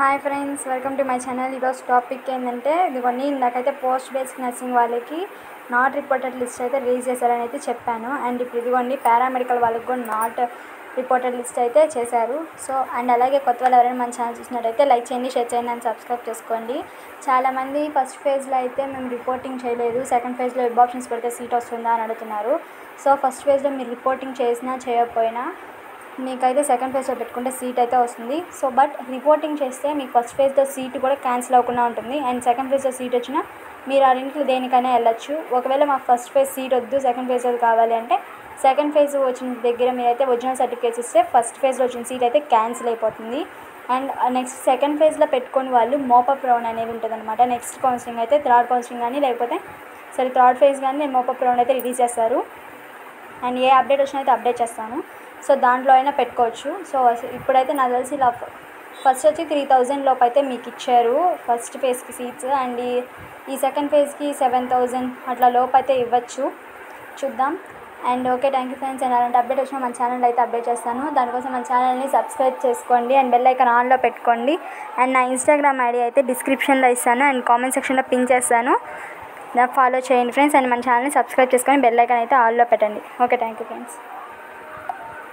Hi friends welcome to my channel ఈరోజు topic ఏంటంటే ఇదిగోండి ఇందాకైతే పోస్ట్ బేస్డ్ నర్సింగ్ వాళ్ళకి నాట్ రిపోర్టెడ్ లిస్ట్ అయితే రిలీజ్ చేశారని అయితే చెప్పాను. అండ్ ఇప్పుడు ఇదిగోండి పారామెడికల్ వాళ్ళకి కూడా నాట్ రిపోర్టెడ్ లిస్ట్ అయితే చేశారు. సో అండ్ అలాగే కొత్త వాళ్ళు ఎవరైనా మన ఛానల్ చూసినట్టయితే లైక్ చేయండి షేర్ చేయండి అండ్ సబ్స్క్రైబ్ చేసుకోండి. చాలామంది ఫస్ట్ ఫేజ్లో అయితే మేము రిపోర్టింగ్ చేయలేదు. సెకండ్ ఫేజ్లో వెబ్ ఆప్షన్స్ పెడితే సీట్ వస్తుందా అని అడుగుతున్నారు. సో ఫస్ట్ ఫేజ్లో మీరు రిపోర్టింగ్ చేసినా చేయకపోయినా మీకైతే సెకండ్ ఫేజ్లో పెట్టుకుంటే సీట్ అయితే వస్తుంది. సో బట్ రిపోర్టింగ్ చేస్తే మీకు ఫస్ట్ ఫేజ్లో సీట్ కూడా క్యాన్సిల్ అవ్వకుండా ఉంటుంది. అండ్ సెకండ్ ఫేజ్లో సీట్ వచ్చినా మీరు ఆ రెండింటిలో దేనికైనా వెళ్ళొచ్చు. ఒకవేళ మాకు ఫస్ట్ ఫేజ్ సీట్ వద్దు సెకండ్ ఫేజ్ అది కావాలి అంటే సెకండ్ ఫేజ్ వచ్చిన దగ్గర మీరైతే ఒరిజినల్ సర్టిఫికేట్స్ ఇస్తే ఫస్ట్ ఫేజ్లో వచ్చిన సీట్ అయితే క్యాన్సిల్ అయిపోతుంది. అండ్ నెక్స్ట్ సెకండ్ ఫేజ్లో పెట్టుకొని వాళ్ళు మోపప్ రౌండ్ అనేది ఉంటుంది అనమాట నెక్స్ట్ కౌన్సిలింగ్ అయితే థర్డ్ కౌన్సిలింగ్ కానీ లేకపోతే సరే థర్డ్ ఫేజ్ కానీ మోపప్ రౌండ్ అయితే రిలీజ్ చేస్తారు. అండ్ ఏ అప్డేట్ వచ్చినా అయితే అప్డేట్ చేస్తాను. సో దాంట్లో అయినా పెట్టుకోవచ్చు. సో ఇప్పుడైతే నాకు తెలిసి ఇలా ఫస్ట్ వచ్చి త్రీ థౌజండ్ లోపు అయితే మీకు ఇచ్చారు. ఫస్ట్ ఫేజ్కి సీట్స్ అండ్ ఈ సెకండ్ ఫేజ్కి సెవెన్ థౌజండ్ అట్లా లోపు అయితే ఇవ్వచ్చు. చూద్దాం. And okay thank you friends and అలాంటి అప్డేట్ వచ్చినా మన ఛానల్ అయితే అప్డేట్ చేస్తాను. దానికోసం మన ఛానల్ని సబ్స్క్రైబ్ చేసుకోండి. అండ్ బెల్ ఐకాన్ ఆన్లో పెట్టుకోండి. అండ్ నా ఇన్స్టాగ్రామ్ ఐడి అయితే డిస్క్రిప్షన్లో ఇస్తాను. అండ్ కామెంట్ సెక్షన్లో పిన్ చేస్తాను. నా ఫాలో చేయండి ఫ్రెండ్స్ అండ్ మన ఛానల్ని సబ్స్క్రైబ్ చేసుకొని బెల్ ఐకాన్ అయితే ఆల్లో పెట్టండి. Okay thank you friends